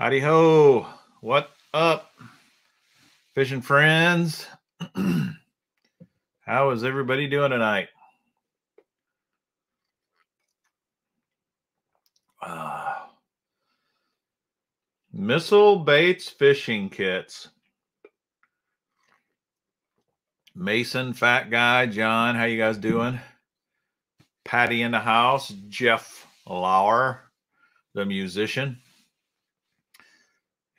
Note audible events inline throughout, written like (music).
Howdy ho. What up, fishing friends? (clears throat) How is everybody doing tonight? Uh, missile baits fishing kits. Mason, fat guy, John, how you guys doing? Patty in the house, Jeff Lauer, the musician.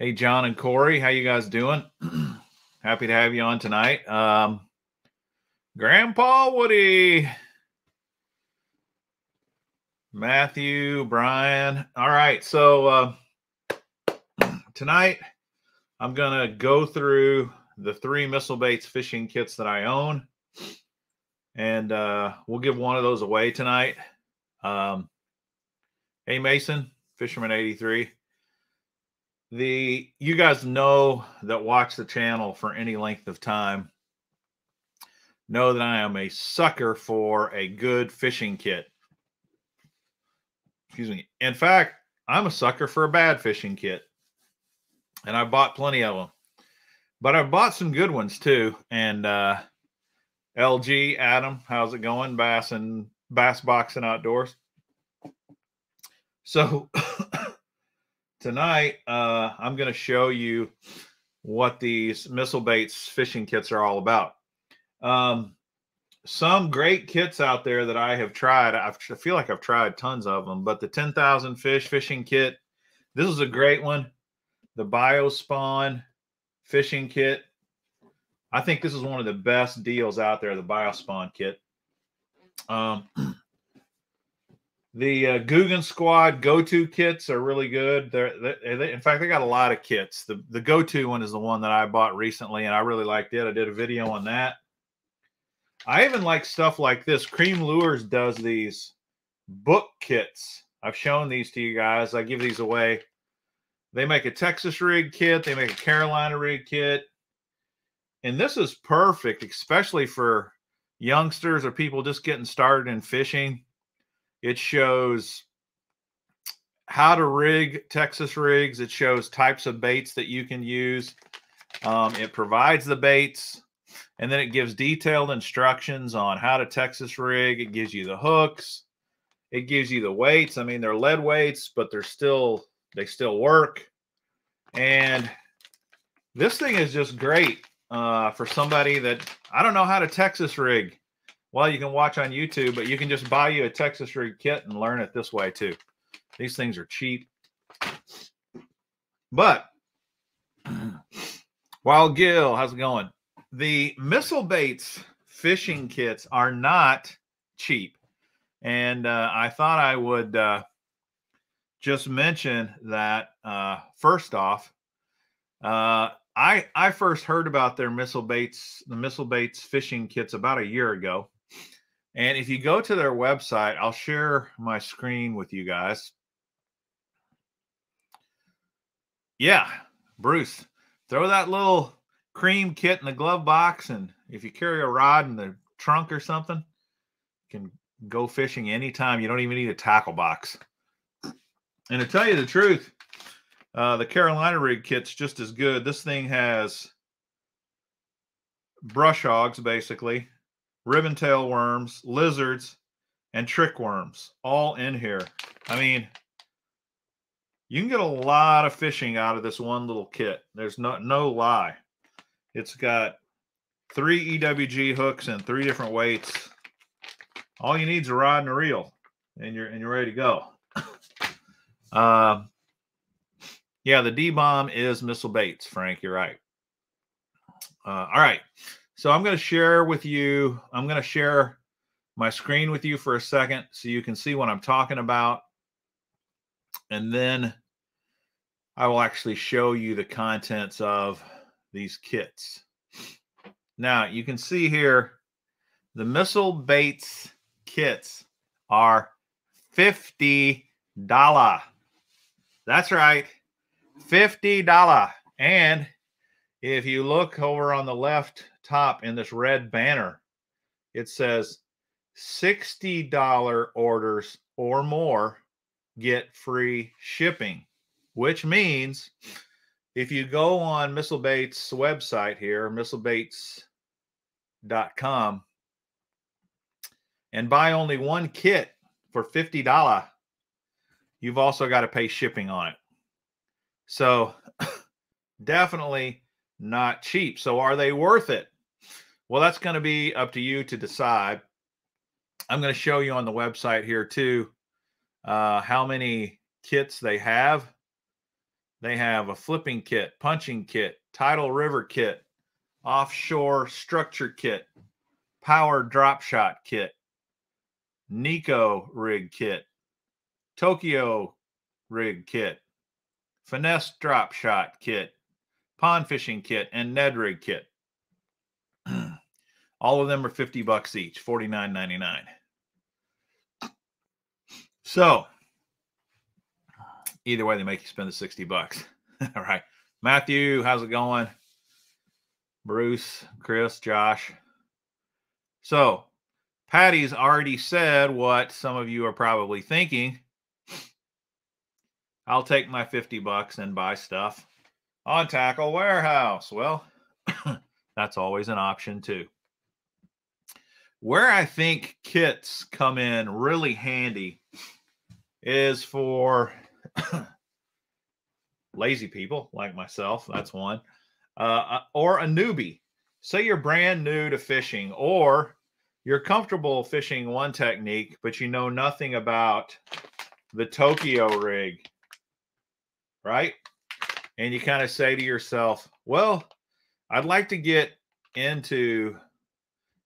Hey, John and Corey, how you guys doing? (clears throat) Happy to have you on tonight. Um, Grandpa Woody, Matthew, Brian. All right, so uh, (clears throat) tonight I'm gonna go through the three missile baits fishing kits that I own, and uh, we'll give one of those away tonight. Um, hey, Mason, Fisherman 83 the you guys know that watch the channel for any length of time know that I am a sucker for a good fishing kit. Excuse me. In fact, I'm a sucker for a bad fishing kit. And I bought plenty of them. But I bought some good ones too. And uh LG Adam, how's it going? Bass and bass boxing outdoors. So tonight uh, I'm going to show you what these missile baits fishing kits are all about. Um, some great kits out there that I have tried. I've, I feel like I've tried tons of them, but the 10,000 fish fishing kit, this is a great one. The Biospawn fishing kit. I think this is one of the best deals out there, the Biospawn kit. Um, The uh, Googan Squad go-to kits are really good. They're, they, in fact, they got a lot of kits. The the go-to one is the one that I bought recently, and I really liked it. I did a video on that. I even like stuff like this. Creme Lures does these book kits. I've shown these to you guys. I give these away. They make a Texas rig kit. They make a Carolina rig kit. And this is perfect, especially for youngsters or people just getting started in fishing it shows how to rig Texas rigs. It shows types of baits that you can use. Um, it provides the baits and then it gives detailed instructions on how to Texas rig. It gives you the hooks. It gives you the weights. I mean, they're lead weights, but they're still, they still work. And this thing is just great uh, for somebody that I don't know how to Texas rig. Well, you can watch on YouTube, but you can just buy you a Texas rig kit and learn it this way too. These things are cheap. But (clears throat) Wild Gill, how's it going? The missile baits fishing kits are not cheap. And uh, I thought I would uh, just mention that uh, first off, uh, I I first heard about their missile baits, the missile baits fishing kits about a year ago. And if you go to their website, I'll share my screen with you guys. Yeah, Bruce, throw that little Creme kit in the glove box. And if you carry a rod in the trunk or something, you can go fishing anytime. You don't even need a tackle box. And to tell you the truth, uh, the Carolina rig kit's just as good. This thing has brush hogs, basically, ribbon tail worms, lizards, and trick worms all in here. I mean, you can get a lot of fishing out of this one little kit. There's no no lie. It's got three EWG hooks and three different weights. All you need is a rod and a reel, and you're and you're ready to go. uh, (coughs) yeah, the D bomb is missile baits, Frank. You're right. Uh, all right. So I'm going to share with you, I'm going to share my screen with you for a second so you can see what I'm talking about. And then I will actually show you the contents of these kits. Now you can see here the missile baits kits are $50. That's right, $50. And if you look over on the left top in this red banner, it says $60 orders or more get free shipping. which means if you go on Missile Baits website here, missilebaits.com, and buy only one kit for $50, you've also got to pay shipping on it. So (laughs) definitely not cheap. So are they worth it? Well, that's going to be up to you to decide. I'm going to show you on the website here too uh, how many kits they have. They have a flipping kit, punching kit, tidal river kit, offshore structure kit, power drop shot kit, Neko rig kit, Tokyo rig kit, finesse drop shot kit, pond fishing kit, and Ned rig kit. All of them are 50 bucks each, $49.99. So either way, they make you spend the 60 bucks. (laughs) All right. Matthew, how's it going? Bruce, Chris, Josh. So Patty's already said what some of you are probably thinking. I'll take my 50 bucks and buy stuff on Tackle Warehouse. Well, (clears throat) that's always an option too. Where I think kits come in really handy is for (coughs) lazy people like myself. That's one. Uh, uh, or a newbie. Say you're brand new to fishing, or you're comfortable fishing one technique, but you know nothing about the Tokyo rig, right? And you kind of say to yourself, well, I'd like to get into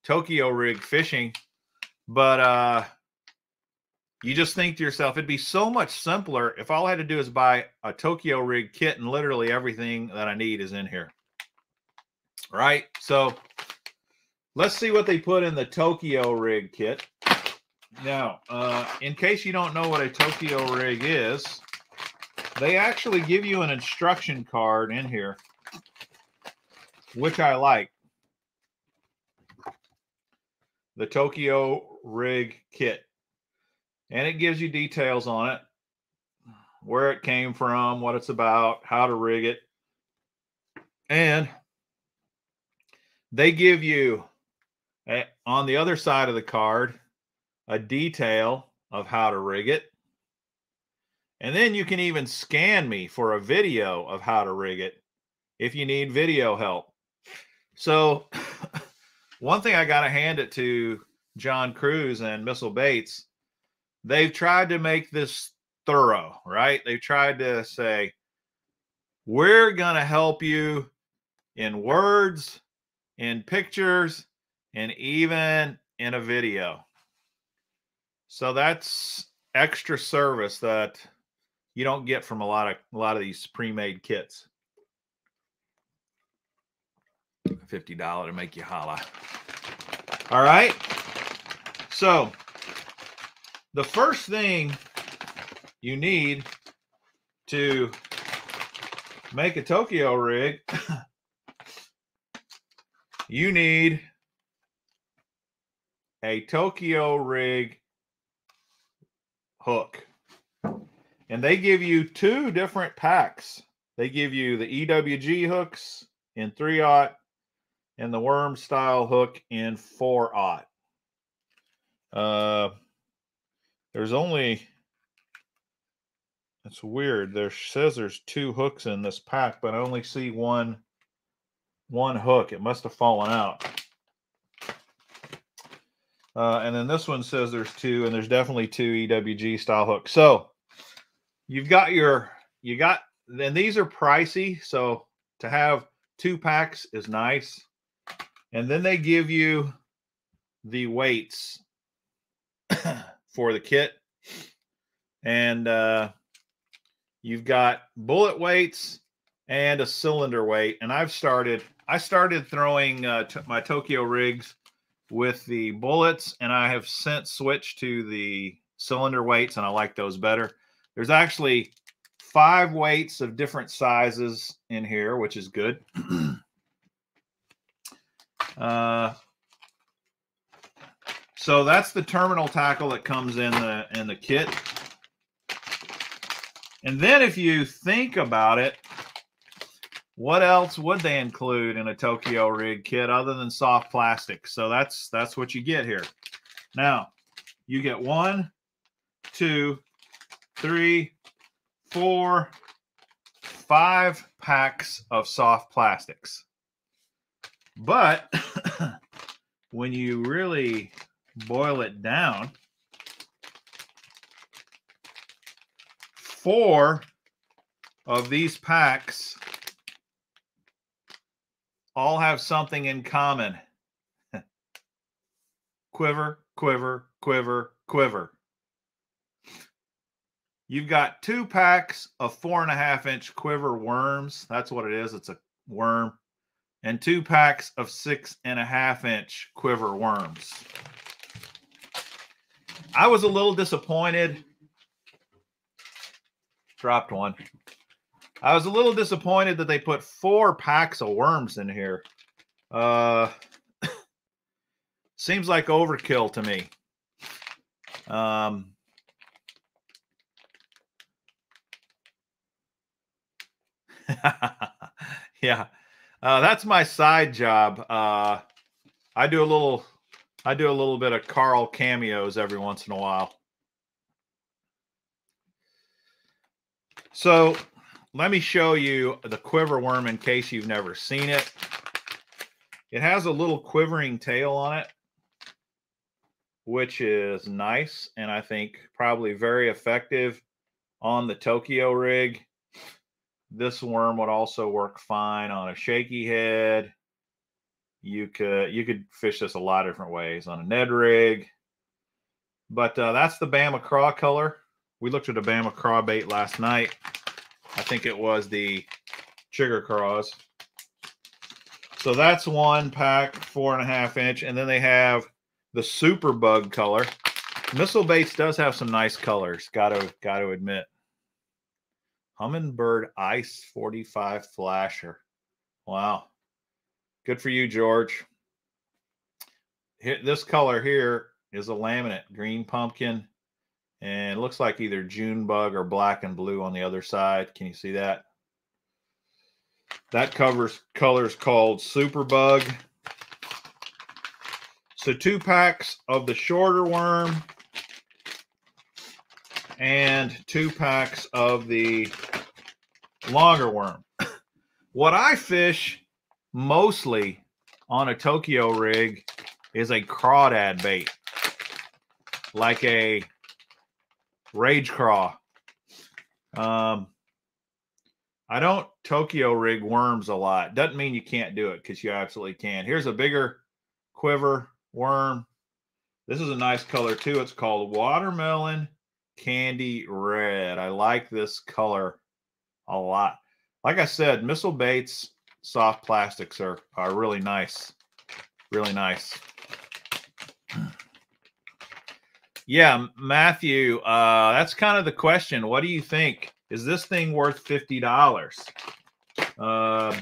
Tokyo rig fishing, but uh, you just think to yourself, it'd be so much simpler if all I had to do is buy a Tokyo rig kit and literally everything that I need is in here. Right? So let's see what they put in the Tokyo rig kit. Now, uh, in case you don't know what a Tokyo rig is, they actually give you an instruction card in here, which I like. The Tokyo rig kit and it gives you details on it where it came from, what it's about, how to rig it. And they give you a, on the other side of the card a detail of how to rig it. And then you can even scan me for a video of how to rig it if you need video help. So, (laughs) one thing I got to hand it to John Crews and Missile Baits. they've tried to make this thorough, right? They've tried to say, we're going to help you in words, in pictures, and even in a video. So that's extra service that you don't get from a lot of a lot of these pre-made kits. $50 to make you holla. All right. So the first thing you need to make a Tokyo rig, (laughs) you need a Tokyo rig hook. And they give you two different packs. They give you the EWG hooks in 3 aught and the worm style hook in 4 aught. Uh, there's only it's weird. There says there's two hooks in this pack, but I only see one one hook. It must have fallen out. Uh, and then this one says there's two, and there's definitely two EWG style hooks. So you've got your you got then these are pricey. So to have two packs is nice. And then they give you the weights (coughs) for the kit. And uh, you've got bullet weights and a cylinder weight. And I've started, I started throwing uh, my Tokyo rigs with the bullets, and I have since switched to the cylinder weights, and I like those better. There's actually five weights of different sizes in here, which is good. (clears throat) uh, so that's the terminal tackle that comes in the in the kit. And then if you think about it, what else would they include in a Tokyo rig kit other than soft plastic? So that's that's what you get here. Now, you get one, two, three, four, five packs of soft plastics. But (coughs) when you really boil it down, four of these packs all have something in common. (laughs) quiver, quiver, quiver, quiver. You've got two packs of four and a half inch quiver worms. That's what it is. It's a worm. And two packs of six and a half inch quiver worms. I was a little disappointed. Dropped one. I was a little disappointed that they put four packs of worms in here. Uh, (coughs) seems like overkill to me. Um, (laughs) yeah, uh, that's my side job. Uh, I do a little, I do a little bit of Carl cameos every once in a while. So let me show you the quiver worm in case you've never seen it. It has a little quivering tail on it, which is nice and I think probably very effective on the Tokyo rig. This worm would also work fine on a shaky head. You could you could fish this a lot of different ways on a Ned rig. But uh, that's the Bama craw color. We looked at a Bama craw bait last night. I think it was the Trigger craws. So that's one pack, four and a half inch. And then they have the super bug color. Missile Baits does have some nice colors, gotta gotta admit. Humminbird Ice 45 Flasher. Wow. Good for you, George. This color here is a laminate, green pumpkin, and looks like either June bug or black and blue on the other side. Can you see that? That covers colors called Super Bug. So two packs of the shorter worm and two packs of the longer worm. what I fish mostly on a Tokyo rig is a crawdad bait, like a rage craw. Um, I don't Tokyo rig worms a lot. Doesn't mean you can't do it because you absolutely can. Here's a bigger quiver worm. This is a nice color too. It's called watermelon candy red. I like this color a lot. Like I said, missile baits, soft plastics are, are really nice. Really nice. Yeah, Matthew, uh, that's kind of the question. What do you think? Is this thing worth $50? Uh,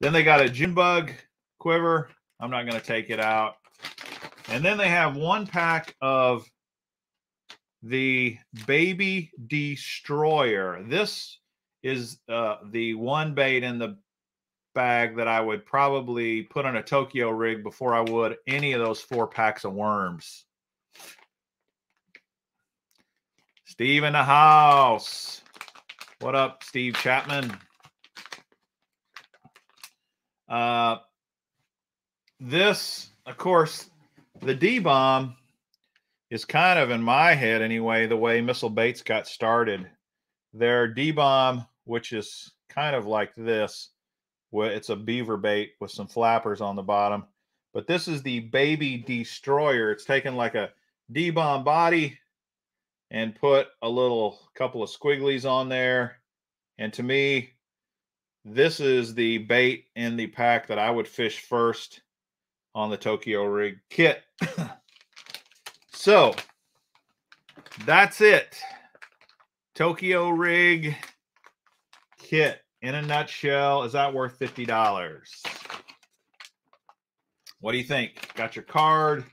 then they got a June bug quiver. I'm not going to take it out. And then they have one pack of the Baby Destroyer. This is uh, the one bait in the bag that I would probably put on a Tokyo rig before I would any of those four packs of worms. Steve in the house. What up, Steve Chapman? Uh, this, of course, the D bomb is kind of in my head anyway the way missile baits got started. Their d-bomb which is kind of like this where it's a beaver bait with some flappers on the bottom. But this is the baby destroyer. It's taken like a d-bomb body and put a little couple of squigglies on there. And to me this is the bait in the pack that i would fish first on the tokyo rig kit (laughs) So that's it. Tokyo rig kit in a nutshell. Is that worth $50? What do you think? Got your card,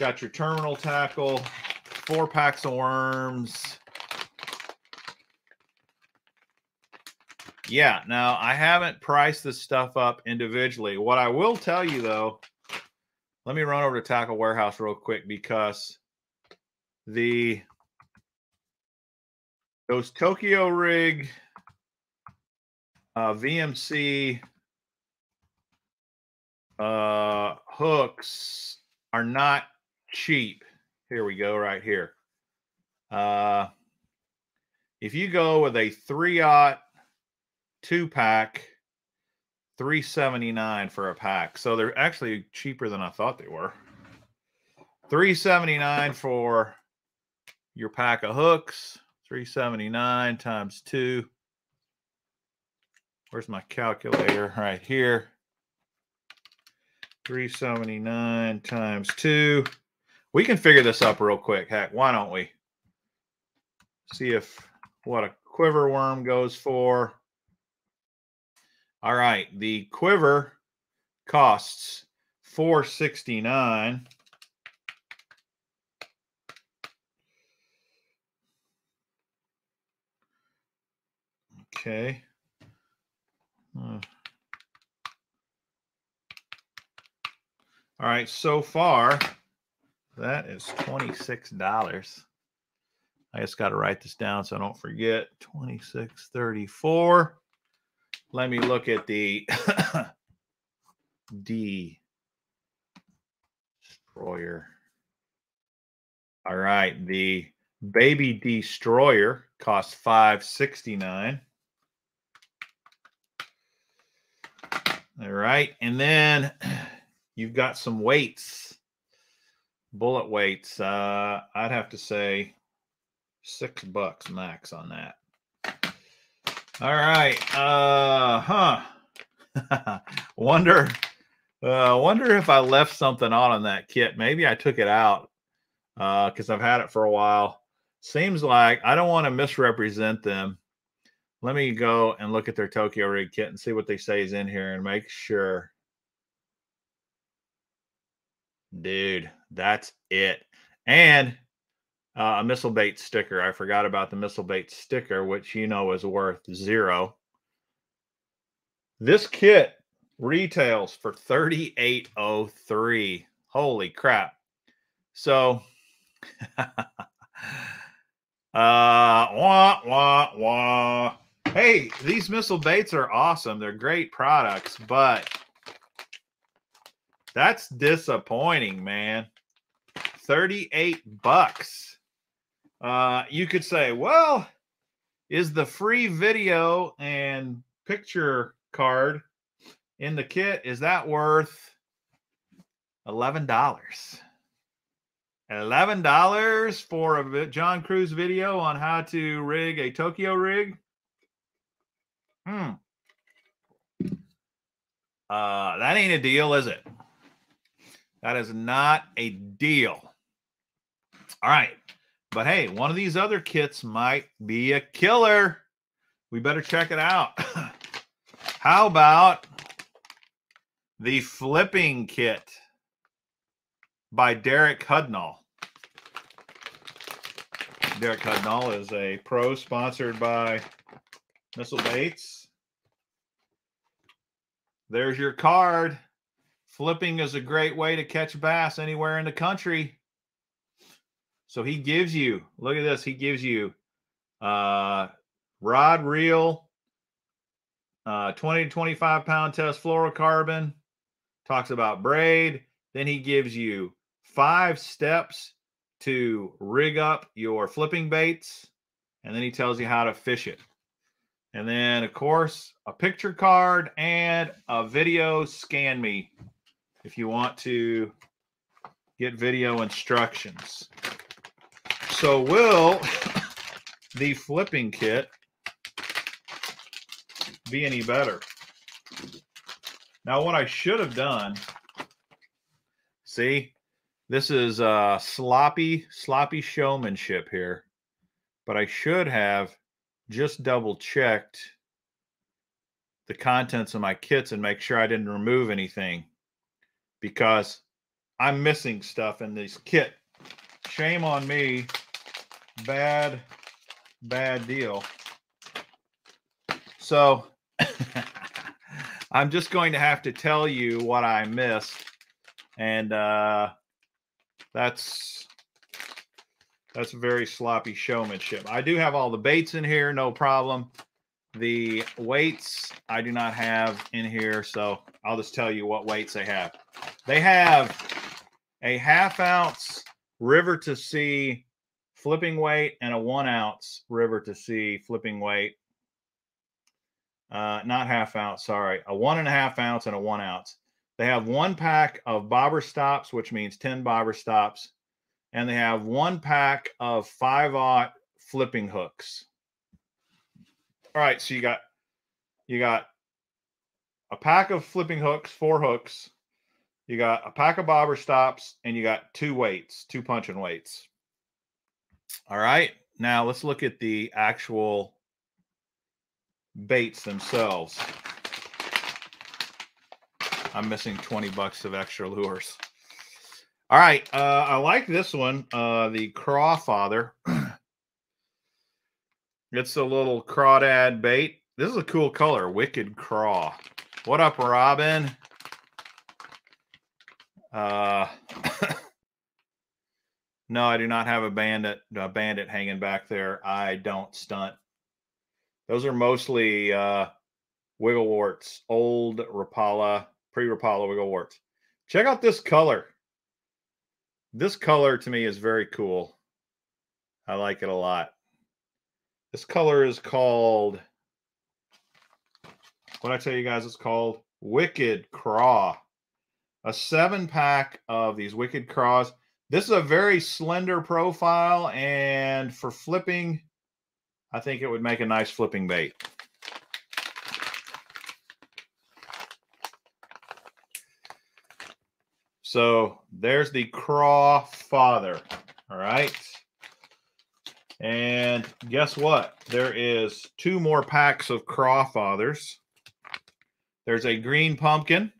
got your terminal tackle, four packs of worms. Yeah, now I haven't priced this stuff up individually. What I will tell you though, let me run over to Tackle Warehouse real quick because the those Tokyo rig uh, VMC uh, hooks are not cheap. Here we go, right here. Uh, if you go with a three aught two pack, 379 for a pack. So they're actually cheaper than I thought they were. 379 for your pack of hooks. 379 times two. Where's my calculator? Right here. 379 times two. We can figure this up real quick. Heck, why don't we? See if what a quiver worm goes for. All right, the quiver costs 469. Okay. Uh, all right, so far that is $26. I just got to write this down so I don't forget. 2634. Let me look at the D (coughs) destroyer. All right, the baby destroyer costs 569. All right, and then (clears throat) you've got some weights, bullet weights. Uh, I'd have to say six bucks max on that. All right. Uh huh. (laughs) wonder uh wonder if I left something on on that kit. Maybe I took it out uh because I've had it for a while. Seems like I don't want to misrepresent them. Let me go and look at their Tokyo rig kit and see what they say is in here and make sure. Dude, that's it. And uh, a missile bait sticker. I forgot about the missile bait sticker, which you know is worth zero. This kit retails for 3803. Holy crap. So (laughs) uh wah wah wah. Hey, these missile baits are awesome. They're great products, but that's disappointing, man. 38 bucks. Uh, you could say, well, is the free video and picture card in the kit is that worth eleven dollars? Eleven dollars for a John Crews video on how to rig a Tokyo rig. Hmm. Uh, that ain't a deal, is it? That is not a deal. All right. But hey, one of these other kits might be a killer. We better check it out. (laughs) How about the flipping kit by Derek Hudnall? Derek Hudnall is a pro sponsored by Missile Baits. There's your card. Flipping is a great way to catch bass anywhere in the country. So he gives you, look at this, he gives you uh, rod reel, uh, 20 to 25 pound test fluorocarbon, talks about braid. Then he gives you five steps to rig up your flipping baits. And then he tells you how to fish it. And then, of course, a picture card and a video scan me if you want to get video instructions. So will the flipping kit be any better? Now, what I should have done, see, this is uh, sloppy, sloppy showmanship here. But I should have just double checked the contents of my kits and make sure I didn't remove anything because I'm missing stuff in this kit. Shame on me bad, bad deal. So (laughs) I'm just going to have to tell you what I missed. And uh, that's that's very sloppy showmanship. I do have all the baits in here, no problem. The weights I do not have in here, so I'll just tell you what weights they have. They have a half ounce river to sea flipping weight and a one ounce river to sea flipping weight. Uh, not half ounce, sorry, a one and a half ounce and a one ounce. They have one pack of bobber stops, which means 10 bobber stops, and they have one pack of five aught flipping hooks. All right, so you got you got a pack of flipping hooks, four hooks. You got a pack of bobber stops, and you got two weights, two punching weights. All right, now let's look at the actual baits themselves. I'm missing 20 bucks of extra lures. All right, uh, I like this one, uh, the Crawfather. (clears throat) it's a little crawdad bait. This is a cool color, Wicked Craw. What up, Robin? Uh, (laughs) no, I do not have a bandit, a bandit hanging back there. I don't stunt. Those are mostly uh, wiggle warts, old Rapala, pre-Rapala wiggle warts. Check out this color. This color to me is very cool. I like it a lot. This color is called, what I tell you guys it's called? Wicked Craw. A seven pack of these Wicked Craws. This is a very slender profile, and for flipping, I think it would make a nice flipping bait. So there's the craw father. All right. And guess what? There is two more packs of craw fathers. There's a green pumpkin.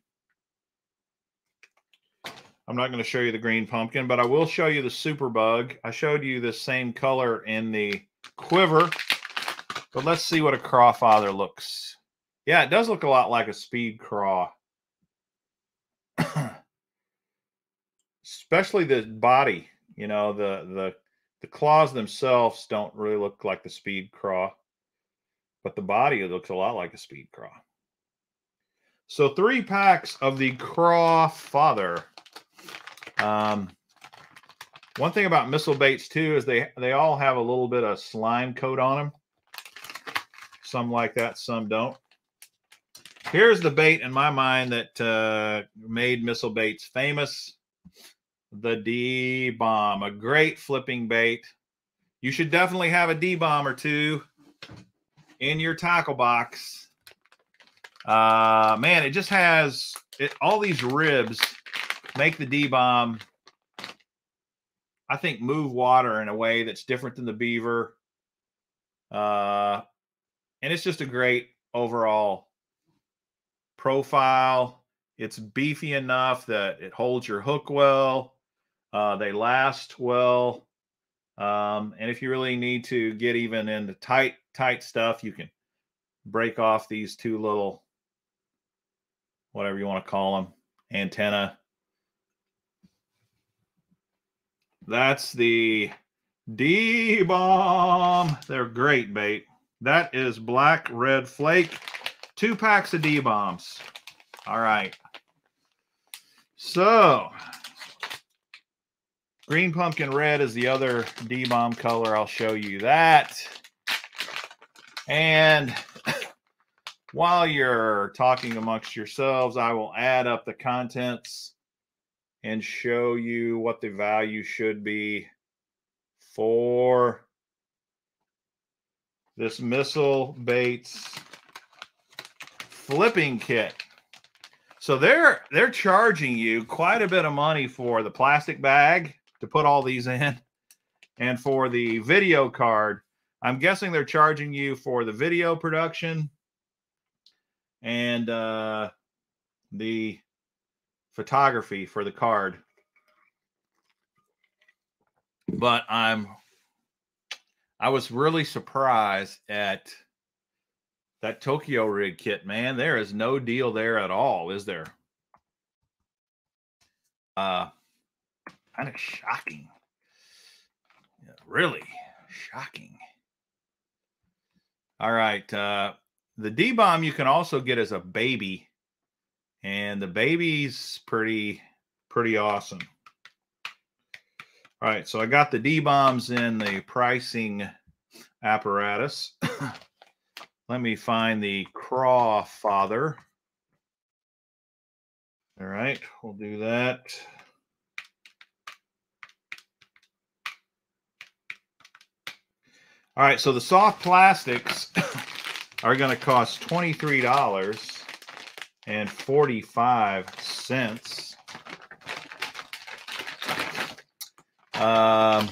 I'm not going to show you the green pumpkin, but I will show you the super bug. I showed you the same color in the quiver. But let's see what a craw father looks. Yeah, it does look a lot like a speed craw. (coughs) Especially the body, you know, the the the claws themselves don't really look like the speed craw, but the body looks a lot like a speed craw. So three packs of the craw father. Um, one thing about missile baits too is they they all have a little bit of slime coat on them. Some like that, some don't. Here's the bait in my mind that uh, made missile baits famous. The D bomb, a great flipping bait. You should definitely have a D bomb or two in your tackle box. Uh, man, it just has it, all these ribs make the D bomb I think move water in a way that's different than the beaver. Uh, and it's just a great overall profile. It's beefy enough that it holds your hook well. Uh, they last well. Um, and if you really need to get even into tight, tight stuff, you can break off these two little, whatever you want to call them, antenna That's the D bomb. They're great bait. That is black red flake. Two packs of D bombs. All right. So green pumpkin red is the other D bomb color. I'll show you that. And (coughs) while you're talking amongst yourselves, I will add up the contents and show you what the value should be for this missile baits flipping kit. So they're they're charging you quite a bit of money for the plastic bag to put all these in and for the video card. I'm guessing they're charging you for the video production and uh, the photography for the card. But I'm I was really surprised at that Tokyo rig kit, man. There is no deal there at all, is there? Uh kind of shocking. Yeah, really shocking. All right. Uh the D bomb you can also get as a baby, and the baby's pretty pretty awesome. All right, so I got the D bombs in the pricing apparatus. (coughs) Let me find the Craw Father. All right, we'll do that. All right, so the soft plastics (coughs) are going to cost $23.45. Um,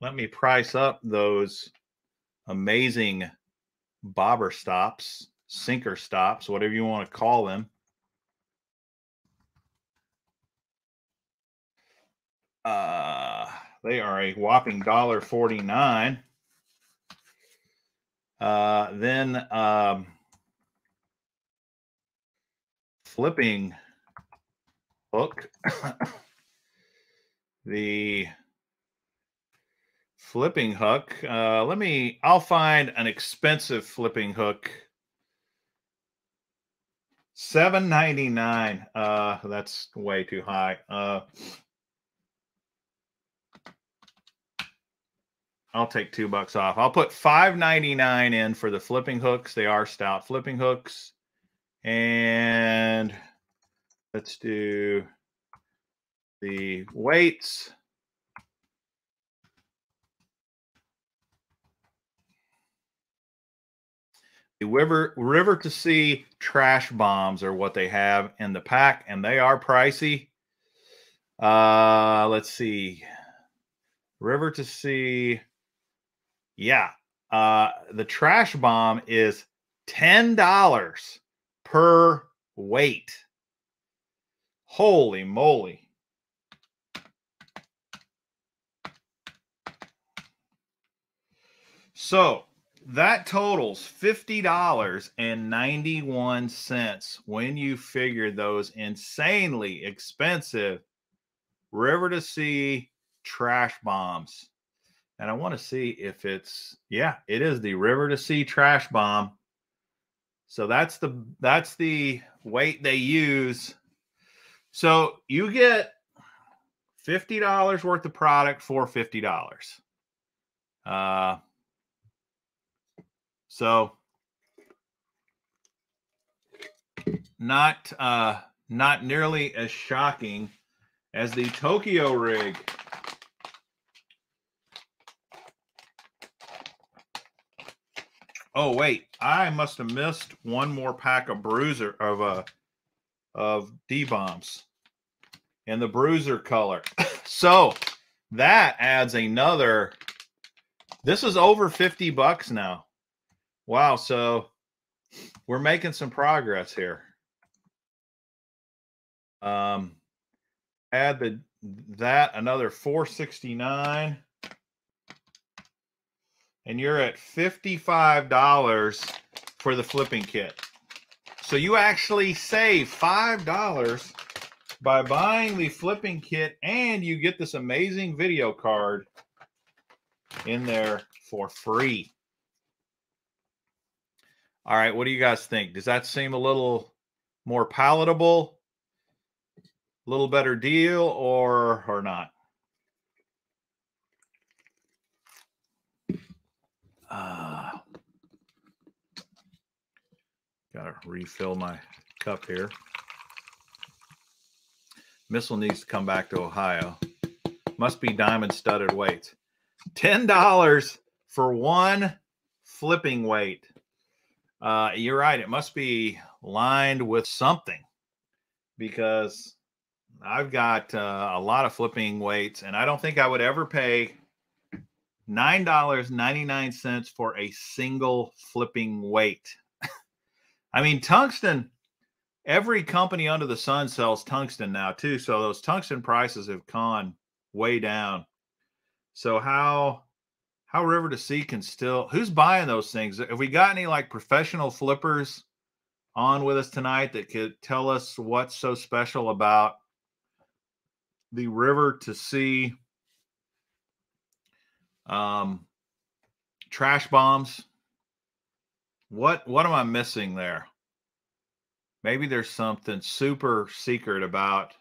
let me price up those amazing bobber stops, sinker stops, whatever you want to call them. Uh, they are a whopping dollar forty nine. Uh, then um, flipping hook. (coughs) the flipping hook. Uh, let me, I'll find an expensive flipping hook. Seven ninety nine. Uh, that's way too high. Uh, I'll take two bucks off. I'll put five ninety nine in for the flipping hooks. They are stout flipping hooks, and let's do the weights. The river river to sea trash bombs are what they have in the pack, and they are pricey. Uh, let's see, river to sea yeah. Uh, the trash bomb is $10 per weight. Holy moly. So that totals $50.91 when you figure those insanely expensive river to sea trash bombs and I want to see if it's yeah, it is the river to sea trash bomb. So that's the that's the weight they use. So you get fifty dollars worth of product for fifty dollars. Uh, so not uh, not nearly as shocking as the Tokyo rig. Oh wait, I must have missed one more pack of bruiser of uh of D bombs in the bruiser color. (laughs) so that adds another. This is over 50 bucks now. Wow, so we're making some progress here. Um add the that another 469 and you're at $55 for the flipping kit. So you actually save $5 by buying the flipping kit and you get this amazing video card in there for free. All right, what do you guys think? Does that seem a little more palatable? A little better deal or or not? Uh, gotta refill my cup here. Missile needs to come back to Ohio. Must be diamond studded weights. $10 for one flipping weight. Uh, you're right. It must be lined with something because I've got uh, a lot of flipping weights and I don't think I would ever pay $9.99 for a single flipping weight. I mean, tungsten, every company under the sun sells tungsten now, too. So those tungsten prices have gone way down. So how how River to Sea can still who's buying those things? Have we got any like professional flippers on with us tonight that could tell us what's so special about the River to Sea um, trash bombs? What what am I missing there? Maybe there's something super secret about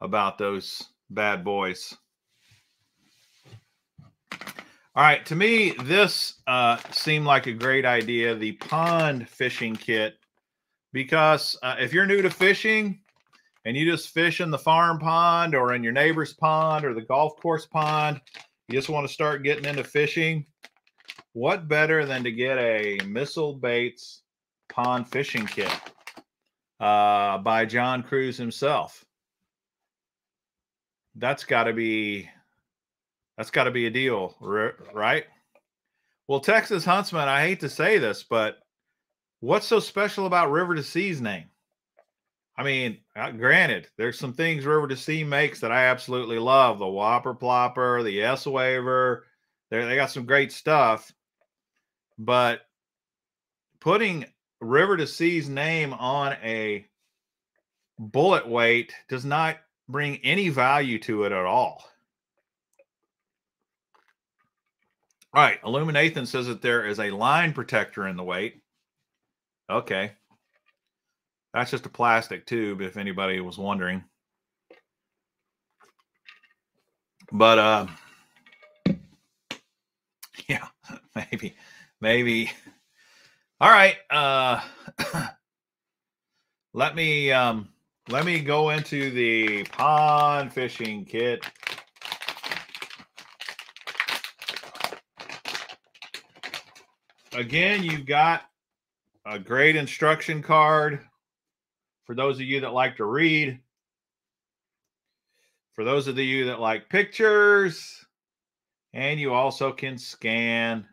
about those bad boys. All right, to me, this uh, seemed like a great idea. The pond fishing kit, because uh, if you're new to fishing and you just fish in the farm pond or in your neighbor's pond or the golf course pond, you just want to start getting into fishing. What better than to get a Missile Baits pond fishing kit uh, by John Crews himself? That's got to be that's got to be a deal, right? Well, Texas Huntsman, I hate to say this, but what's so special about River to Sea's name? I mean, uh, granted, there's some things River to Sea makes that I absolutely love. The Whopper Plopper, the S Waver, they they got some great stuff. But putting River to Sea's name on a bullet weight does not bring any value to it at all. All right, Illuminathan says that there is a line protector in the weight. Okay. That's just a plastic tube, if anybody was wondering. But uh (laughs) yeah, (laughs) maybe, maybe. All right. Uh (coughs) let me um let me go into the pond fishing kit again, you've got a great instruction card for those of you that like to read. For those of you that like pictures, and you also can scan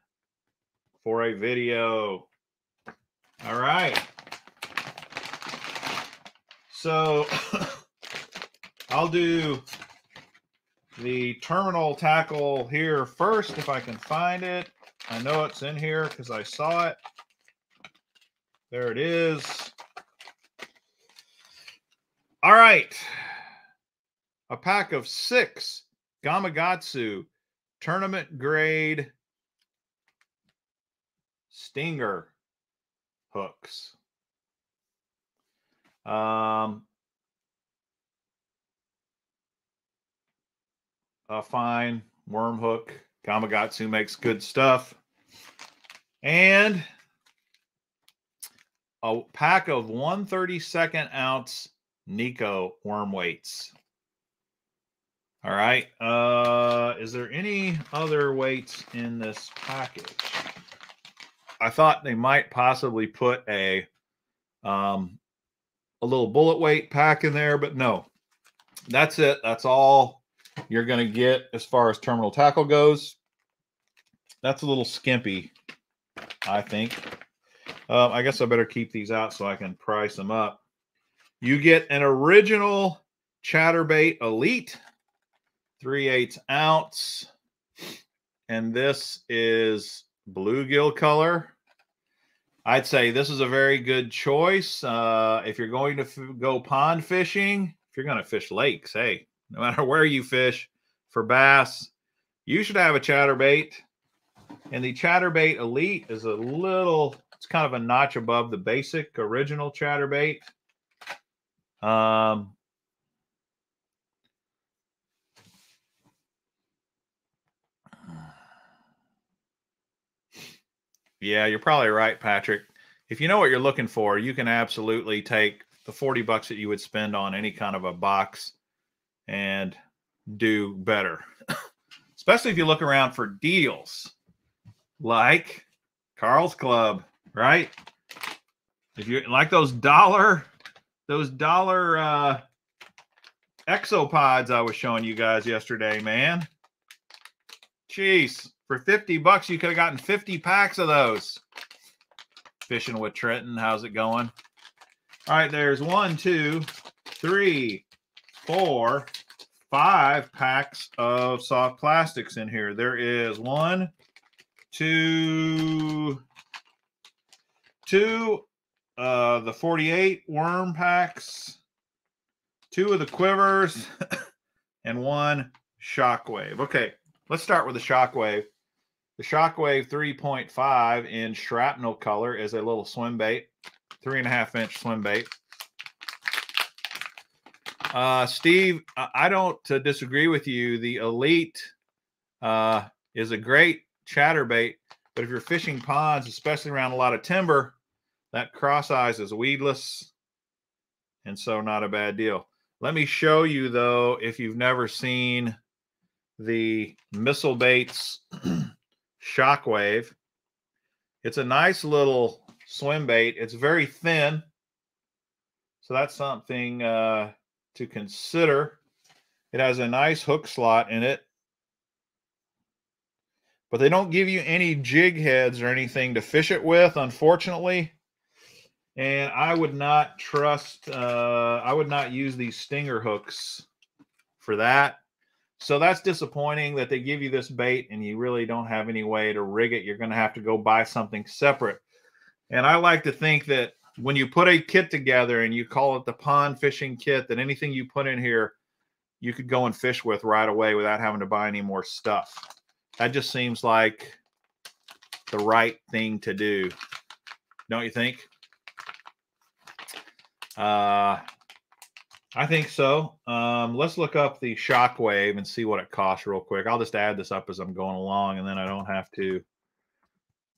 for a video. All right. So (coughs) I'll do the terminal tackle here first if I can find it. I know it's in here because I saw it. There it is. All right. A pack of six Gamakatsu tournament grade stinger hooks. Um, a fine worm hook Gamakatsu makes good stuff. And a pack of 132nd ounce Neko worm weights. All right. Uh, is there any other weights in this package? I thought they might possibly put a um, a little bullet weight pack in there, but no. That's it. That's all you're going to get as far as terminal tackle goes. That's a little skimpy, I think. Uh, I guess I better keep these out so I can price them up. You get an original Chatterbait Elite, 3 8 ounce. And this is bluegill color. I'd say this is a very good choice. Uh, if you're going to go pond fishing, if you're going to fish lakes, hey, no matter (laughs) where you fish for bass, you should have a chatterbait. And the chatterbait elite is a little, it's kind of a notch above the basic original chatterbait. Um, yeah, you're probably right, Patrick. If you know what you're looking for, you can absolutely take the 40 bucks that you would spend on any kind of a box and do better. (laughs) Especially if you look around for deals like Carl's Club, right? If you like those dollar, those dollar uh exopods I was showing you guys yesterday, man. Jeez, for 50 bucks, you could have gotten 50 packs of those. Fishing with Trenton, how's it going? All right, there's one, two, three, four, five packs of soft plastics in here. There is one, two, two, uh, the 48 worm packs, two of the quivers, (coughs) and one shockwave. Okay, let's start with the shockwave. The shockwave 3.5 in shrapnel color is a little swim bait, three and a half inch swim bait. Uh, Steve, I don't uh, disagree with you. The Elite uh, is a great chatterbait, but if you're fishing ponds, especially around a lot of timber, that cross eyes is weedless, and so not a bad deal. Let me show you though, if you've never seen the missile baits (clears throat) shockwave. It's a nice little swim bait. It's very thin. So that's something uh, to consider. It has a nice hook slot in it. But they don't give you any jig heads or anything to fish it with, unfortunately. And I would not trust, uh, I would not use these stinger hooks for that. So that's disappointing that they give you this bait and you really don't have any way to rig it. You're going to have to go buy something separate. And I like to think that when you put a kit together and you call it the pond fishing kit, that anything you put in here, you could go and fish with right away without having to buy any more stuff. That just seems like the right thing to do. Don't you think? Uh, I think so. Um, let's look up the Shockwave and see what it costs real quick. I'll just add this up as I'm going along, and then I don't have to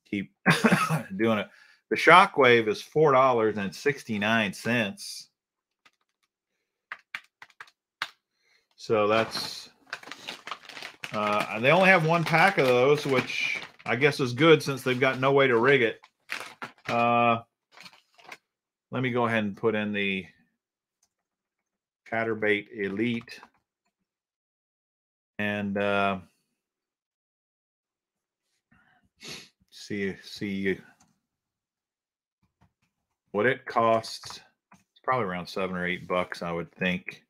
keep (coughs) doing it. The Shockwave is four dollars and sixty nine cents. So that's uh, they only have one pack of those, which I guess is good since they've got no way to rig it. Uh, let me go ahead and put in the Chatterbait Elite. And uh, see see what it costs. It's probably around seven or eight bucks, I would think.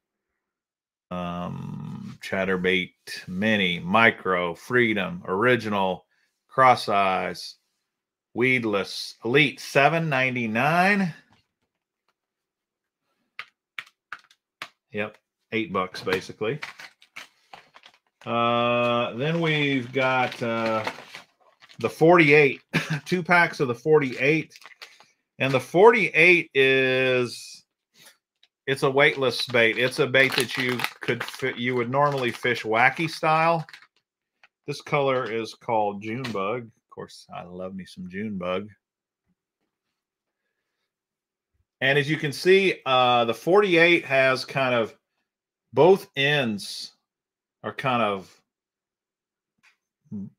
Um, Chatterbait Mini, Micro, Freedom, Original, Cross Eyes, Weedless, Elite, seven ninety nine. Yep, eight bucks basically. Uh, then we've got uh, the 48, (laughs) two packs of the 48. And the 48 is it's a weightless bait. It's a bait that you could fit, you would normally fish wacky style. This color is called June bug. Of course, I love me some June bug. And as you can see, uh, the 48 has kind of both ends are kind of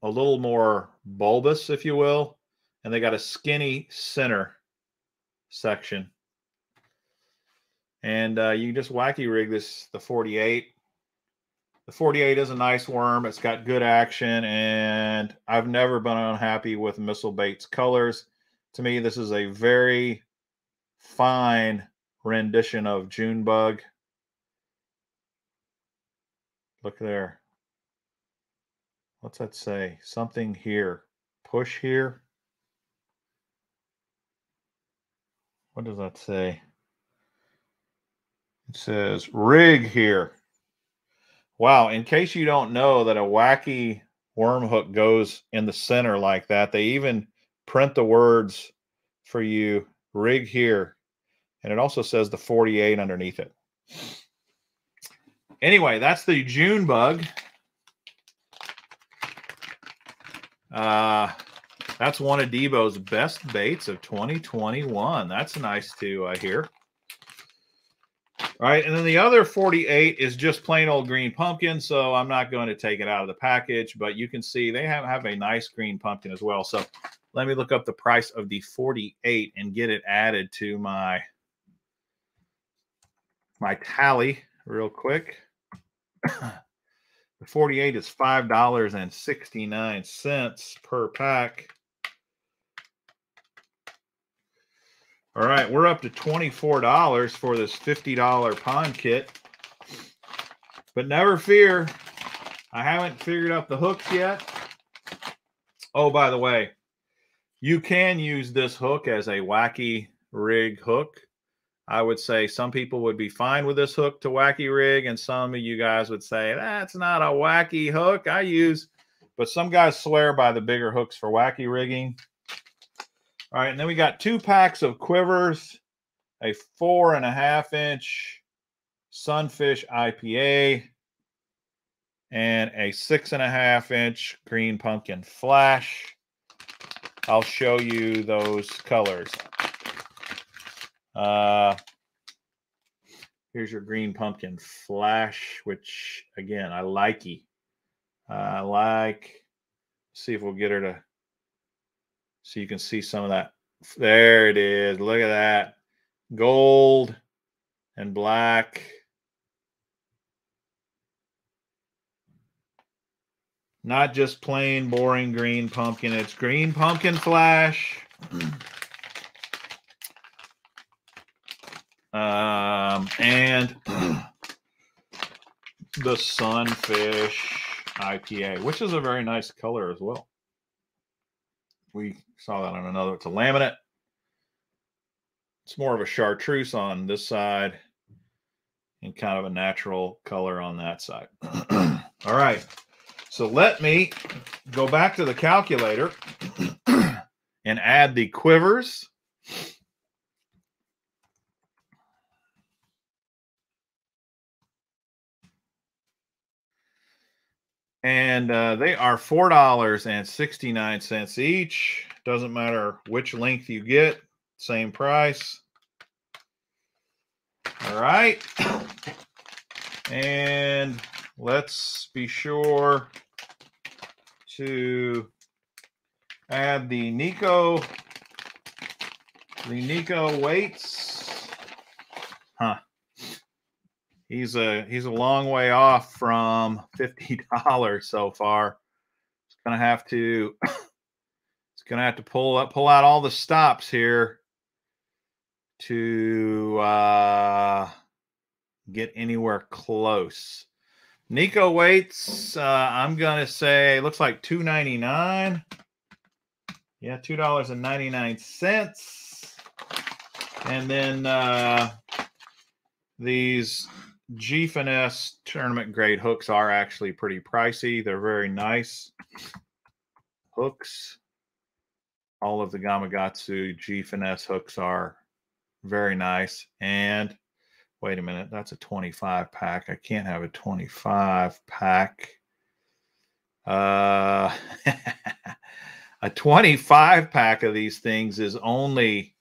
a little more bulbous, if you will, and they got a skinny center section. And uh, you just wacky rig this, the 48. The 48 is a nice worm. It's got good action, and I've never been unhappy with Missile Bait's colors. To me, this is a very fine rendition of June Bug. Look there. What's that say? Something here. Push here. What does that say? It says rig here. Wow. In case you don't know that a wacky worm hook goes in the center like that, they even print the words for you rig here and it also says the 48 underneath it. Anyway, that's the June bug. Uh, that's one of Debo's best baits of 2021. That's nice to uh, hear. All right, and then the other 48 is just plain old green pumpkin, so I'm not going to take it out of the package, but you can see they have, have a nice green pumpkin as well. So let me look up the price of the 48 and get it added to my my tally real quick. the 48 is $5.69 per pack. All right, we're up to $24 for this $50 pond kit. But never fear, I haven't figured out the hooks yet. Oh, by the way, you can use this hook as a wacky rig hook. I would say some people would be fine with this hook to wacky rig, and some of you guys would say that's not a wacky hook. I use, but some guys swear by the bigger hooks for wacky rigging. All right, and then we got two packs of quivers, a four and a half inch Sunfish IPA, and a six and a half inch green pumpkin flash. I'll show you those colors. Uh, here's your green pumpkin flash, which again, I like. I like. See if we'll get her to so you can see some of that. There it is. Look at that. Gold and black. Not just plain boring green pumpkin. It's green pumpkin flash. Um, and (clears throat) the Sunfish IPA, which is a very nice color as well. We saw that on another. It's a laminate. It's more of a chartreuse on this side and kind of a natural color on that side. (clears throat) All right. So let me go back to the calculator (clears throat) and add the quivers. and uh, they are four dollars and sixty nine cents each. Doesn't matter which length you get, same price. All right, (clears throat) and let's be sure to add the Neko the Neko weights. Huh he's a he's a long way off from fifty dollars so far. It's gonna have to (coughs) it's gonna have to pull up pull out all the stops here to uh, get anywhere close. Neko weights, uh, I'm gonna say looks like two ninety nine. Yeah, two dollars and ninety nine cents. And then uh, these G Finesse tournament grade hooks are actually pretty pricey. They're very nice hooks. All of the Gamakatsu G Finesse hooks are very nice. And wait a minute, that's a 25 pack. I can't have a 25 pack. Uh, (laughs) a 25 pack of these things is only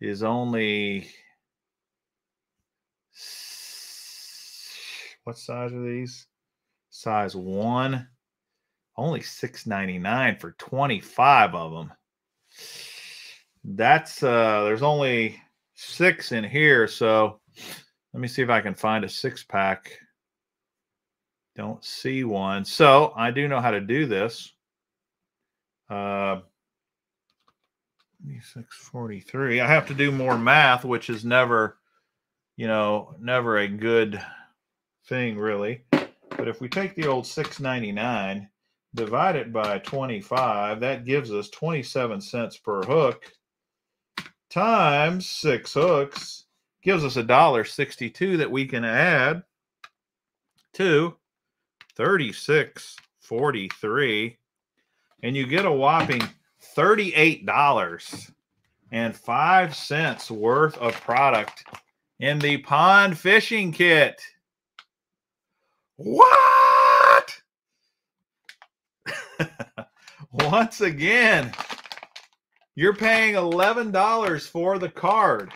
is only what size are these? Size one. Only six ninety nine for 25 of them. That's uh there's only six in here, so let me see if I can find a six pack. Don't see one. So I do know how to do this. Uh 643. I have to do more math, which is never, you know, never a good thing really. But if we take the old 699, divide it by 25, that gives us 27 cents per hook times six hooks gives us a dollar 62 that we can add to 36.43 and you get a whopping $38 and 5 cents worth of product in the pond fishing kit. What? (laughs) Once again, you're paying $11 for the card.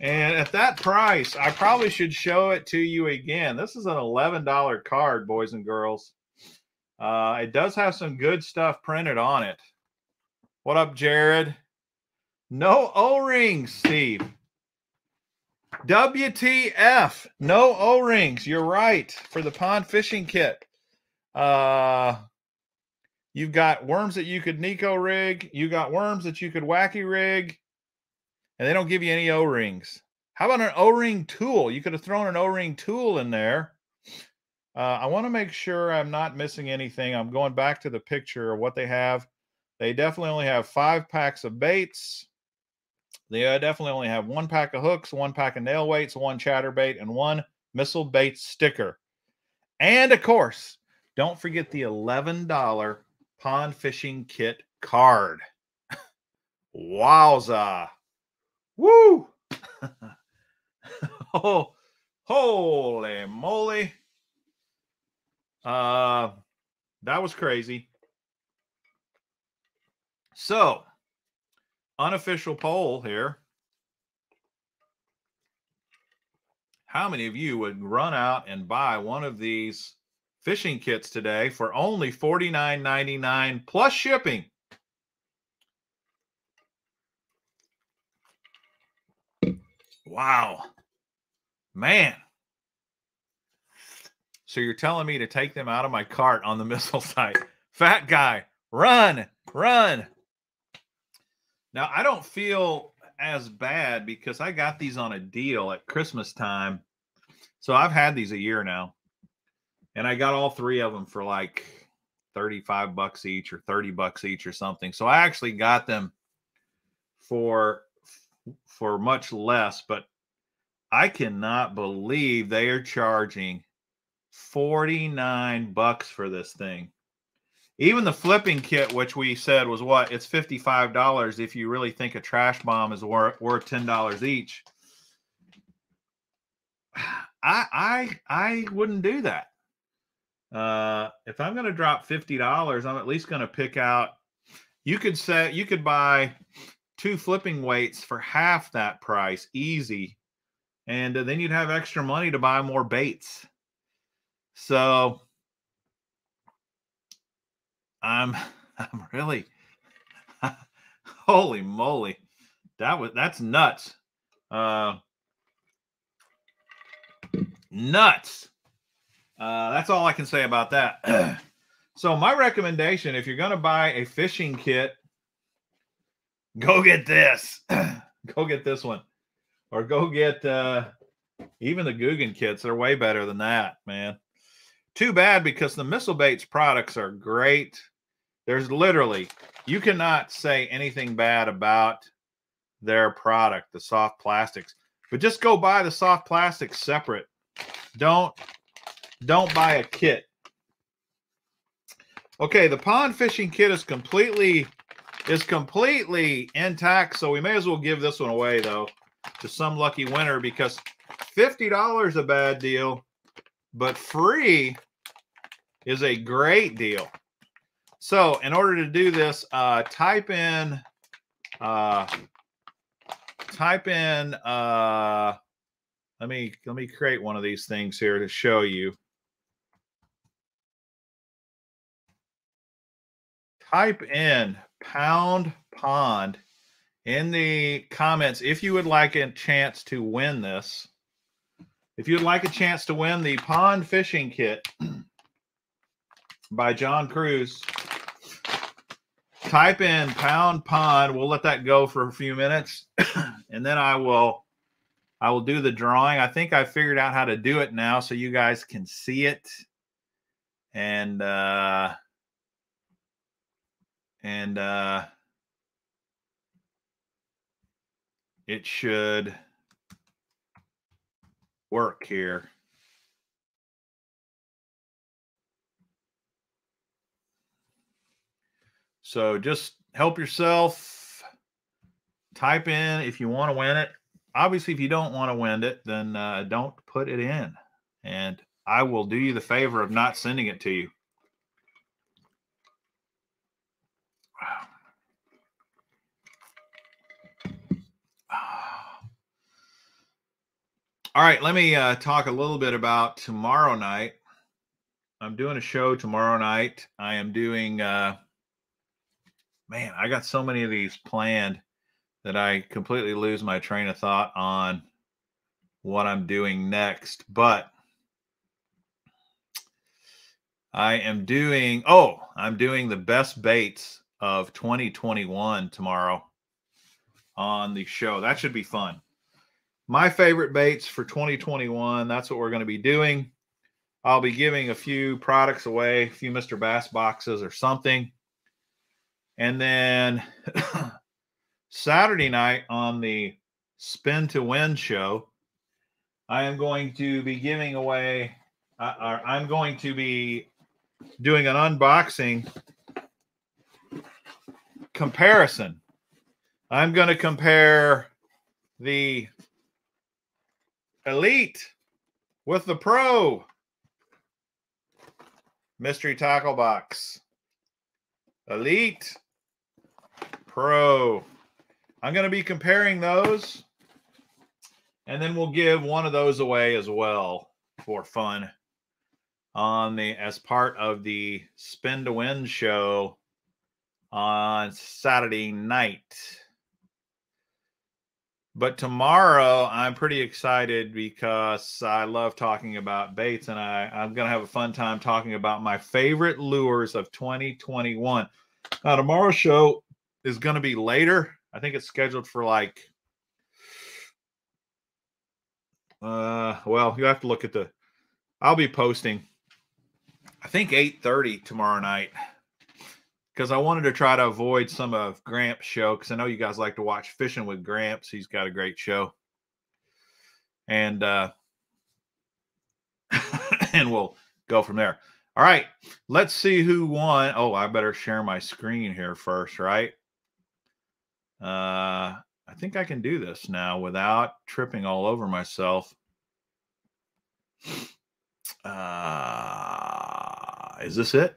And at that price, I probably should show it to you again. This is an $11 card, boys and girls. Uh, it does have some good stuff printed on it. What up, Jared? No O rings, Steve. WTF? No O rings. You're right for the pond fishing kit. Uh, you've got worms that you could Neko rig. You got worms that you could wacky rig, and they don't give you any O rings. How about an O-ring tool? You could have thrown an O-ring tool in there. Uh, I want to make sure I'm not missing anything. I'm going back to the picture of what they have. They definitely only have five packs of baits. They uh, definitely only have one pack of hooks, one pack of nail weights, one chatterbait, and one missile bait sticker. And of course, don't forget the $11 pond fishing kit card. Wowza. Woo! (laughs) oh, holy moly. Uh, that was crazy. So, unofficial poll here. How many of you would run out and buy one of these fishing kits today for only $49.99 plus shipping? Wow. Man. So you're telling me to take them out of my cart on the (laughs) missile site. Fat guy, run, run. Now, I don't feel as bad because I got these on a deal at Christmas time. So I've had these a year now. And I got all three of them for like 35 bucks each or 30 bucks each or something. So I actually got them for for much less, but I cannot believe they are charging 49 bucks for this thing. Even the flipping kit, which we said was what? It's $55 if you really think a trash bomb is worth, worth $10 each. (sighs) I I I wouldn't do that. Uh, if I'm going to drop $50, I'm at least going to pick out you could say you could buy two flipping weights for half that price easy and uh, then you'd have extra money to buy more baits. So I'm (laughs) I'm really (laughs) holy moly. That was that's nuts. Uh nuts. Uh that's all I can say about that. (clears throat) so my recommendation if you're going to buy a fishing kit go get this. (clears throat) go get this one or go get uh, even the Googan kits. They're way better than that, man. Too bad because the Missile Baits products are great. There's literally, you cannot say anything bad about their product, the soft plastics. But just go buy the soft plastics separate. Don't don't buy a kit. Okay, the pond fishing kit is completely is completely intact, so we may as well give this one away though to some lucky winner because $50 a bad deal, but free is a great deal. So in order to do this, uh, type in, uh, type in, uh, let me, let me create one of these things here to show you. Type in pound pond in the comments if you would like a chance to win this. If you'd like a chance to win the pond fishing kit (clears throat) by John Crews, type in pound pond. We'll let that go for a few minutes (clears throat) and then I will I will do the drawing. I think I figured out how to do it now so you guys can see it. And uh and uh it should work here. So just help yourself. Type in if you want to win it. Obviously, if you don't want to win it, then uh, don't put it in. And I will do you the favor of not sending it to you. All right, let me uh, talk a little bit about tomorrow night. I'm doing a show tomorrow night. I am doing, uh, man, I got so many of these planned that I completely lose my train of thought on what I'm doing next. But I am doing, oh, I'm doing the best baits of 2021 tomorrow on the show. That should be fun. My favorite baits for 2021. That's what we're going to be doing. I'll be giving a few products away, a few Mr. Bass boxes or something. And then (coughs) Saturday night on the Spin to Win show, I am going to be giving away, uh, I'm going to be doing an unboxing comparison. I'm going to compare the Elite with the Pro mystery tackle box. Elite Pro. I'm going to be comparing those and then we'll give one of those away as well for fun on the as part of the spin to win show on Saturday night. But tomorrow I'm pretty excited because I love talking about baits and I, I'm going to have a fun time talking about my favorite lures of 2021. Now, tomorrow's show is going to be later. I think it's scheduled for like, uh, well, you have to look at the, I'll be posting, I think 8.30 tomorrow night because I wanted to try to avoid some of Gramps' show because I know you guys like to watch Fishing with Gramps. He's got a great show, and uh, (laughs) and we'll go from there. All right, let's see who won. Oh, I better share my screen here first, right? Uh, I think I can do this now without tripping all over myself. Uh, is this it?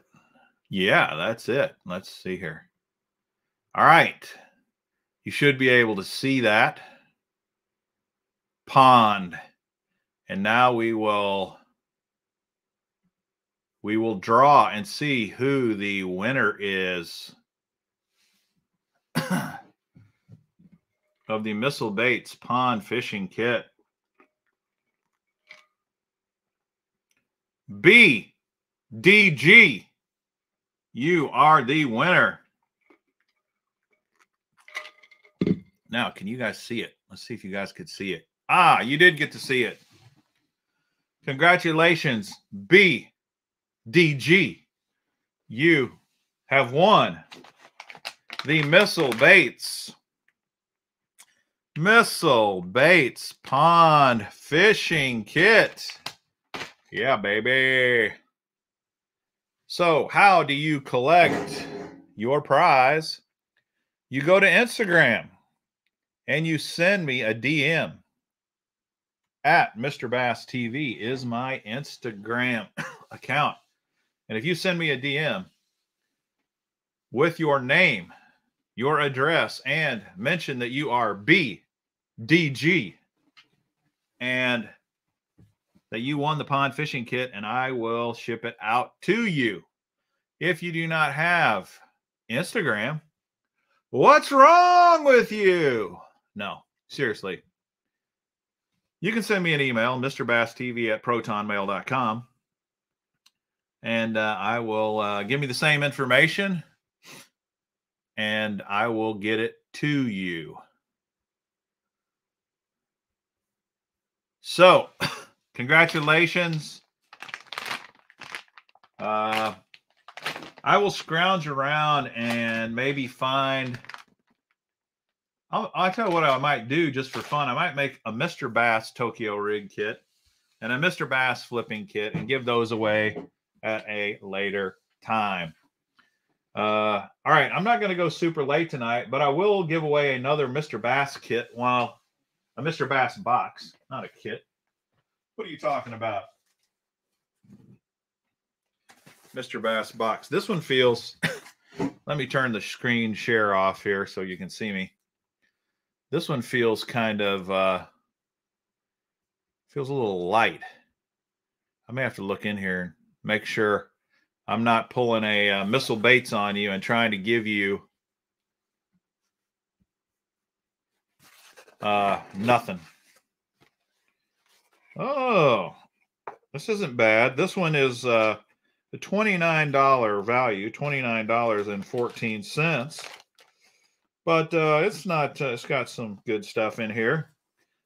Yeah, that's it. Let's see here. All right. You should be able to see that pond. And now we will we will draw and see who the winner is of the Missile Baits Pond Fishing Kit. B D G you are the winner. Now, can you guys see it? Let's see if you guys could see it. Ah, you did get to see it. Congratulations, BDG. You have won the Missile Baits. Missile Baits Pond Fishing Kit. Yeah, baby. So, how do you collect your prize? You go to Instagram and you send me a DM at Mr. Bass TV is my Instagram (coughs) account. And if you send me a DM with your name, your address, and mention that you are BDG and that you won the pond fishing kit and I will ship it out to you. If you do not have Instagram, what's wrong with you? No, seriously. You can send me an email, MrBassTV at protonmail.com, and uh, I will uh, give me the same information and I will get it to you. So, congratulations. Uh, I will scrounge around and maybe find. I'll, I'll tell you what I might do just for fun. I might make a Mr. Bass Tokyo rig kit and a Mr. Bass flipping kit and give those away at a later time. Uh, all right, I'm not going to go super late tonight, but I will give away another Mr. Bass kit while a Mr. Bass box, not a kit. What are you talking about? Mr. Bass box. This one feels, (coughs) let me turn the screen share off here so you can see me. This one feels kind of, uh, feels a little light. I may have to look in here and make sure I'm not pulling a uh, missile baits on you and trying to give you uh, nothing. Oh, this isn't bad. This one is uh, the $29 value, $29.14. But uh, it's not, uh, it's got some good stuff in here.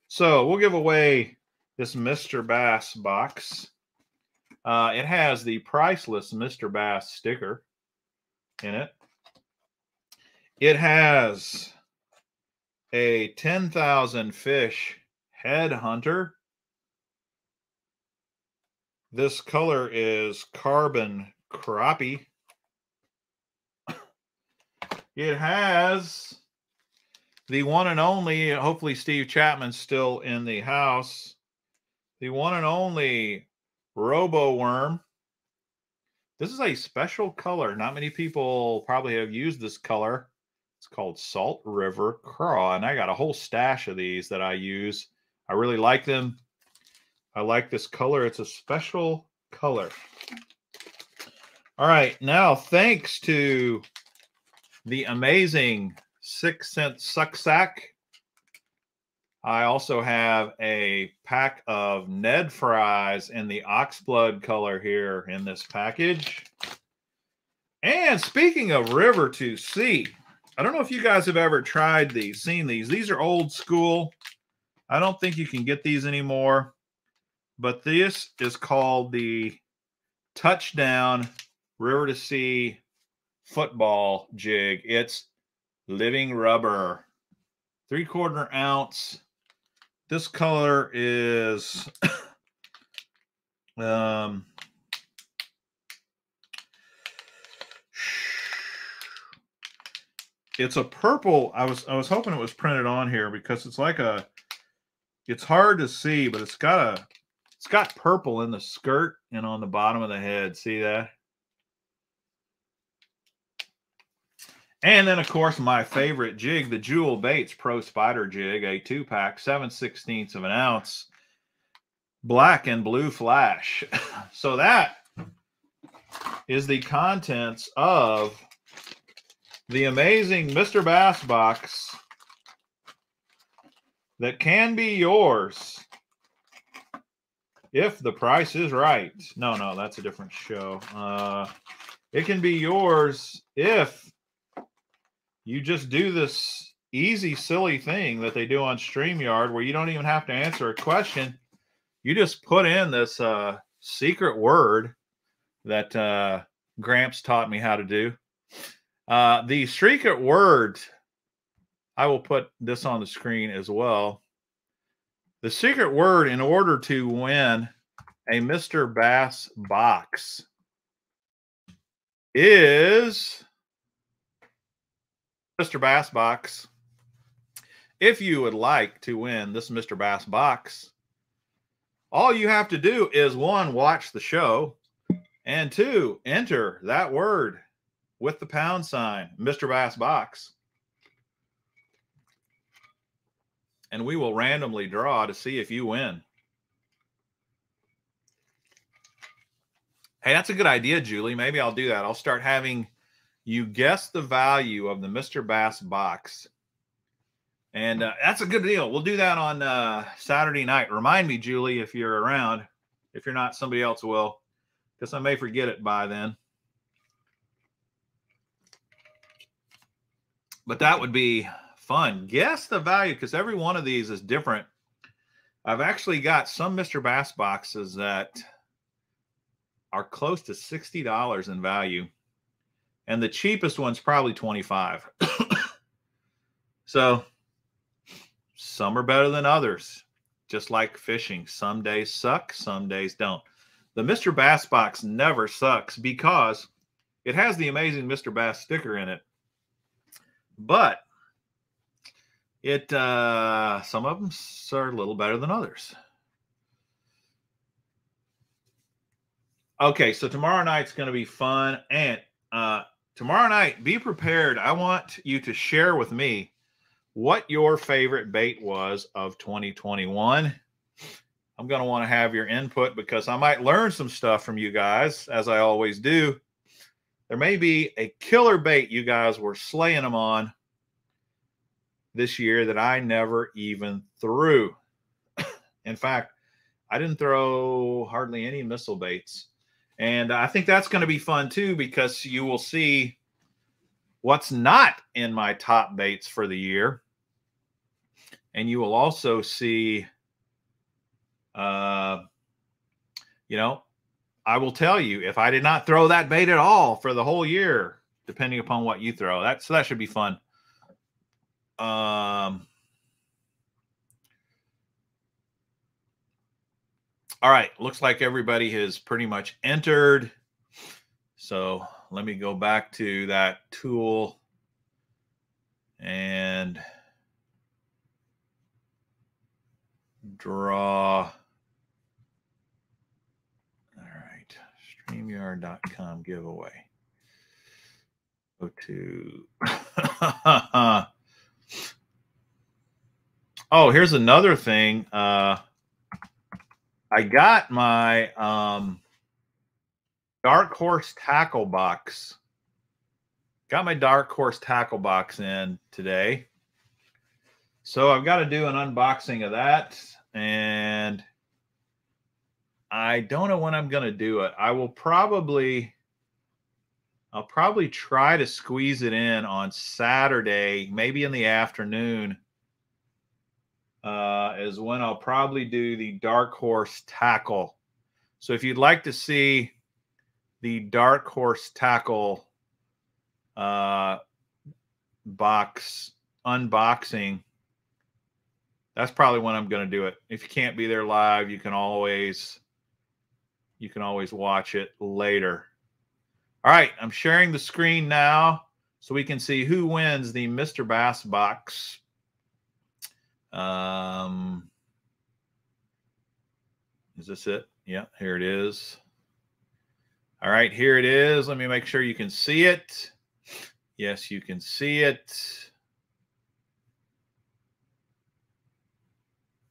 So we'll give away this Mr. Bass box. Uh, it has the priceless Mr. Bass sticker in it. It has a 10,000 fish headhunter. This color is carbon crappie. It has the one and only, hopefully Steve Chapman's still in the house, the one and only Robo Worm. This is a special color. Not many people probably have used this color. It's called Salt River Craw, and I got a whole stash of these that I use. I really like them. I like this color. It's a special color. All right, now thanks to the amazing six cent suck sack. I also have a pack of Ned fries in the oxblood color here in this package. And speaking of river to sea, I don't know if you guys have ever tried these, seen these. These are old school. I don't think you can get these anymore. But this is called the Touchdown River to Sea football jig. It's living rubber, three quarter ounce. This color is (coughs) um, it's a purple. I was I was hoping it was printed on here because it's like a it's hard to see, but it's got a it's got purple in the skirt and on the bottom of the head. See that? And then, of course, my favorite jig, the Jewel Baits Pro Spider Jig, a two pack, 7 16ths of an ounce, black and blue flash. (laughs) so that is the contents of the amazing Mr. Bass box that can be yours if the price is right. No, no, that's a different show. Uh, it can be yours if you just do this easy, silly thing that they do on StreamYard where you don't even have to answer a question. You just put in this uh, secret word that uh, Gramps taught me how to do. Uh, the secret word, I will put this on the screen as well. The secret word in order to win a Mr. Bass box is Mr. Bass box. If you would like to win this Mr. Bass box, all you have to do is one, watch the show, and two, enter that word with the pound sign, Mr. Bass box. And we will randomly draw to see if you win. Hey, that's a good idea, Julie. Maybe I'll do that. I'll start having you guess the value of the Mr. Bass box. And uh, that's a good deal. We'll do that on uh, Saturday night. Remind me, Julie, if you're around. If you're not, somebody else will, because I may forget it by then. But that would be fun. Guess the value, because every one of these is different. I've actually got some Mr. Bass boxes that are close to $60 in value and the cheapest one's probably 25 (coughs) so some are better than others just like fishing some days suck some days don't the mr bass box never sucks because it has the amazing mr bass sticker in it but it uh some of them are a little better than others okay so tomorrow night's going to be fun and uh tomorrow night, be prepared. I want you to share with me what your favorite bait was of 2021. I'm going to want to have your input because I might learn some stuff from you guys, as I always do. There may be a killer bait you guys were slaying them on this year that I never even threw. In fact, I didn't throw hardly any missile baits. And I think that's going to be fun too because you will see what's not in my top baits for the year. and you will also see, uh, you know, I will tell you if I did not throw that bait at all for the whole year, depending upon what you throw. That so that should be fun. Um, all right, looks like everybody has pretty much entered. So let me go back to that tool and draw. All right, StreamYard.com giveaway. Go to. (laughs) oh, here's another thing. Uh, I got my um, Dark Horse tackle box. Got my Dark Horse tackle box in today. So I've got to do an unboxing of that. And I don't know when I'm going to do it. I will probably I'll probably try to squeeze it in on Saturday, maybe in the afternoon. Uh, is when I'll probably do the Dark Horse tackle. So if you'd like to see the Dark Horse tackle uh, box unboxing, that's probably when I'm going to do it. If you can't be there live, you can always you can always watch it later. All right, I'm sharing the screen now so we can see who wins the Mr. Bass box. Um, is this it? Yeah, here it is. All right, here it is. Let me make sure you can see it. Yes, you can see it.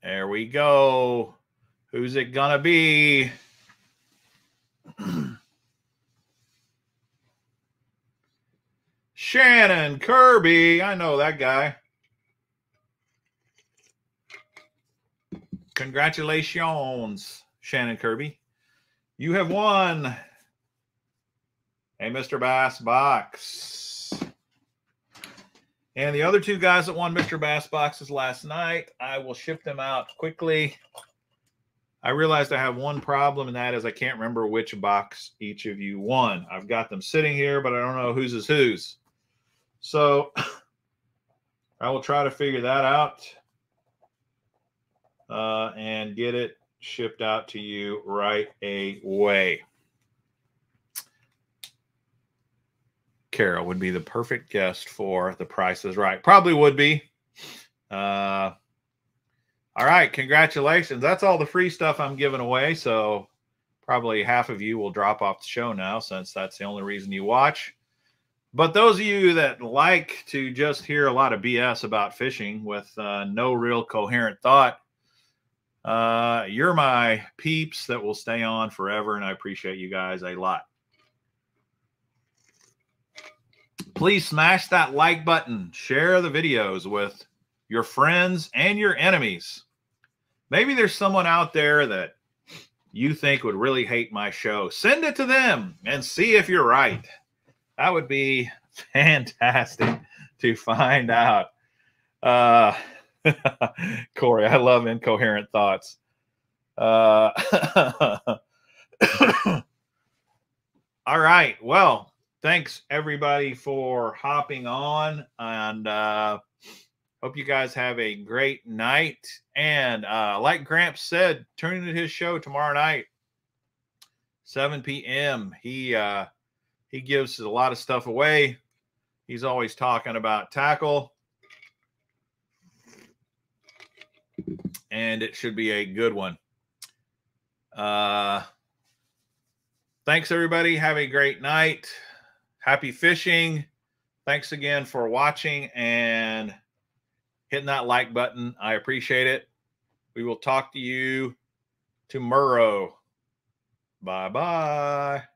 There we go. Who's it going to be? (clears throat) Shannon Kirby. I know that guy. Congratulations, Shannon Kirby. You have won a Mr. Bass box. And the other two guys that won Mr. Bass boxes last night, I will ship them out quickly. I realized I have one problem, and that is I can't remember which box each of you won. I've got them sitting here, but I don't know whose is whose. So (laughs) I will try to figure that out uh, and get it shipped out to you right away. Carol would be the perfect guest for The Price is Right. Probably would be. Uh, all right. Congratulations. That's all the free stuff I'm giving away. So probably half of you will drop off the show now since that's the only reason you watch. But those of you that like to just hear a lot of BS about fishing with uh, no real coherent thought, uh, you're my peeps that will stay on forever. And I appreciate you guys a lot. Please smash that like button, share the videos with your friends and your enemies. Maybe there's someone out there that you think would really hate my show. Send it to them and see if you're right. That would be (laughs) fantastic to find out. Uh, (laughs) Corey, I love incoherent thoughts. Uh, (coughs) all right. Well, thanks everybody for hopping on and uh, hope you guys have a great night. And uh, like Gramps said, tune into his show tomorrow night, 7 p.m. He uh, he gives a lot of stuff away. He's always talking about tackle. And it should be a good one. Uh, thanks, everybody. Have a great night. Happy fishing. Thanks again for watching and hitting that like button. I appreciate it. We will talk to you tomorrow. Bye bye.